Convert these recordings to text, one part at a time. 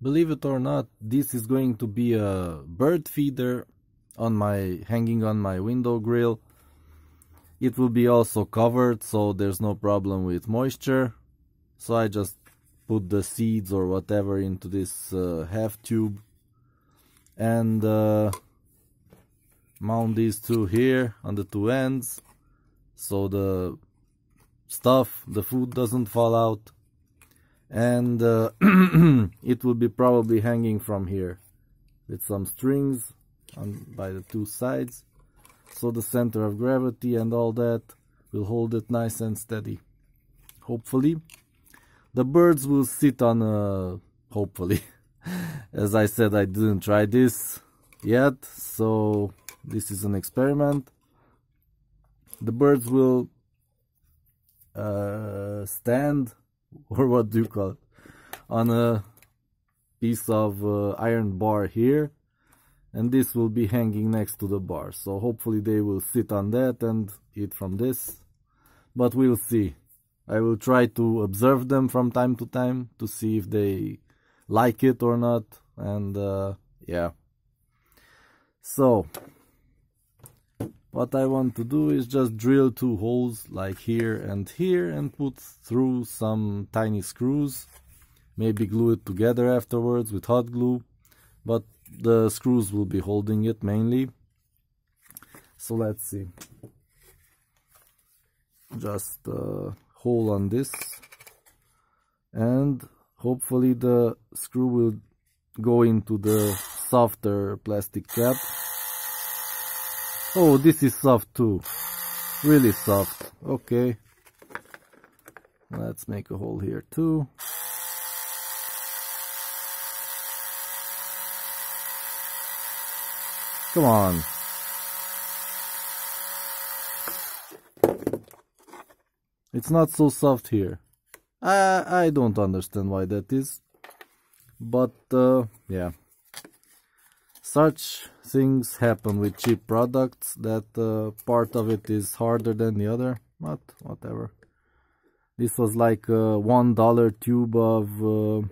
believe it or not, this is going to be a bird feeder on my hanging on my window grille. It will be also covered so there's no problem with moisture. So I just put the seeds or whatever into this uh, half tube and uh, mount these two here on the two ends so the stuff, the food doesn't fall out and uh, it will be probably hanging from here with some strings on by the two sides. So the center of gravity and all that will hold it nice and steady. Hopefully. The birds will sit on uh, hopefully. As I said I didn't try this yet so this is an experiment. The birds will uh, stand or what do you call it on a piece of uh, iron bar here and this will be hanging next to the bar. So hopefully they will sit on that and eat from this. But we'll see. I will try to observe them from time to time to see if they like it or not. And uh, yeah. So what I want to do is just drill two holes like here and here and put through some tiny screws. Maybe glue it together afterwards with hot glue but the screws will be holding it mainly. So let's see. Just a hole on this and hopefully the screw will go into the softer plastic cap oh this is soft too really soft okay let's make a hole here too Come on. It's not so soft here. I I don't understand why that is. But uh, yeah. Such things happen with cheap products that uh, part of it is harder than the other. But whatever. This was like a one dollar tube of uh,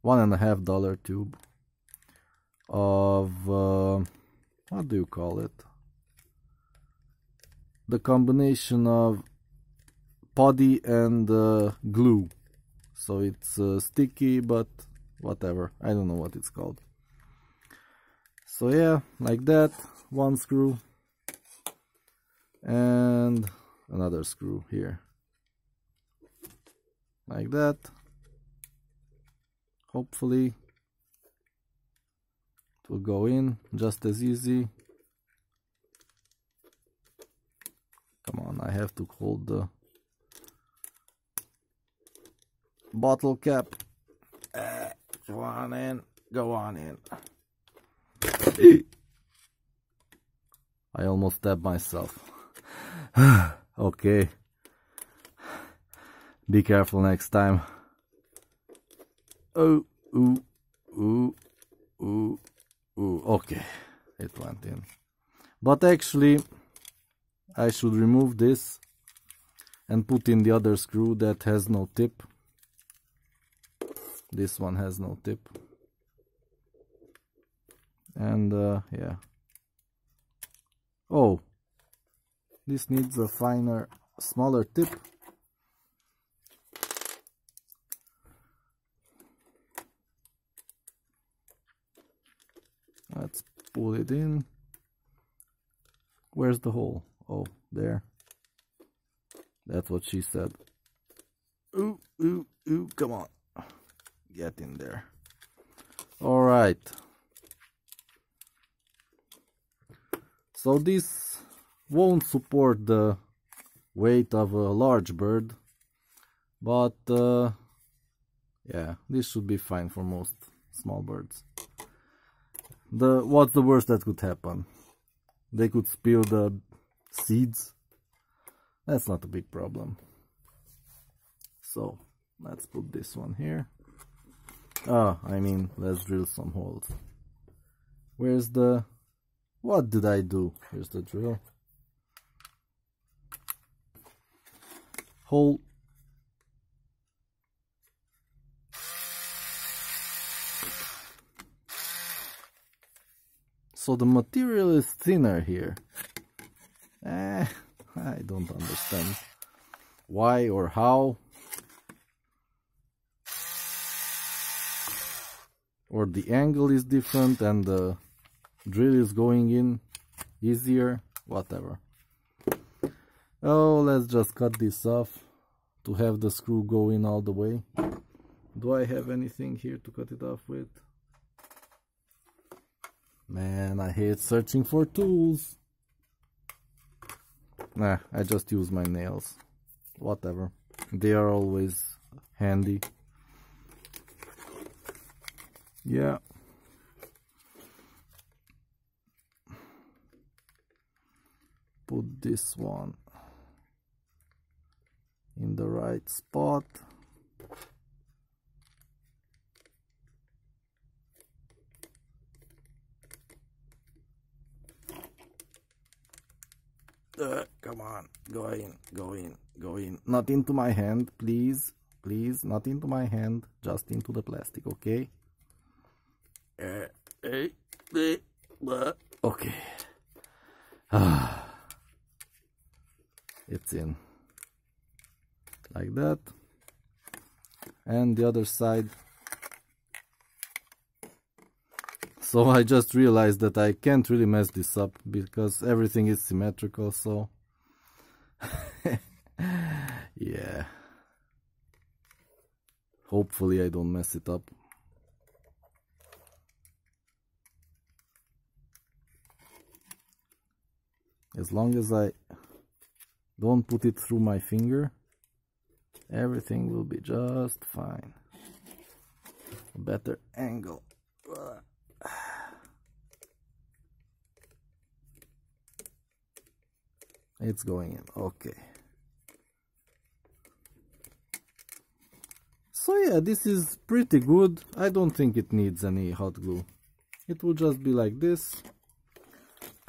one and a half dollar tube of uh, what do you call it the combination of putty and uh, glue so it's uh, sticky but whatever I don't know what it's called so yeah like that one screw and another screw here like that hopefully it will go in just as easy. Come on, I have to hold the bottle cap. Uh, go on in, go on in. I almost stabbed myself. okay. Be careful next time. Oh, ooh, ooh, ooh. Ooh, okay, it went in. But actually, I should remove this and put in the other screw that has no tip. This one has no tip. And yeah. Oh, this needs a finer, smaller tip. Let's pull it in. Where's the hole? Oh, there. That's what she said. Ooh, ooh, ooh, come on. Get in there. All right. So this won't support the weight of a large bird, but uh, yeah, this should be fine for most small birds the what's the worst that could happen? They could spill the seeds. That's not a big problem. So let's put this one here. Ah, I mean, let's drill some holes. Where's the... What did I do? Here's the drill. Hole. So the material is thinner here. Eh, I don't understand why or how. Or the angle is different and the drill is going in easier, whatever. Oh, let's just cut this off to have the screw go in all the way. Do I have anything here to cut it off with? Man, I hate searching for tools. Nah, I just use my nails. Whatever. They are always handy. Yeah. Put this one in the right spot. Uh, come on, go in, go in, go in. Not into my hand, please. Please, not into my hand, just into the plastic, okay? Uh, okay. Ah. It's in. Like that. And the other side So I just realized that I can't really mess this up because everything is symmetrical, so... yeah. Hopefully I don't mess it up. As long as I don't put it through my finger, everything will be just fine. A better angle. It's going in. Okay. So yeah, this is pretty good. I don't think it needs any hot glue. It will just be like this.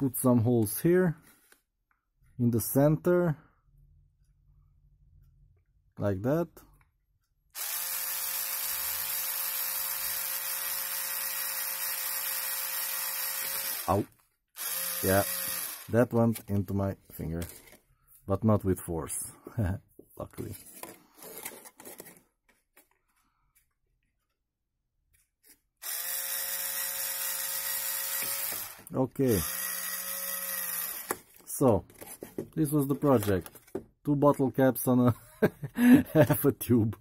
Put some holes here in the center like that. Ow. Yeah, that went into my finger, but not with force, luckily. Okay, so this was the project. Two bottle caps on a half a tube.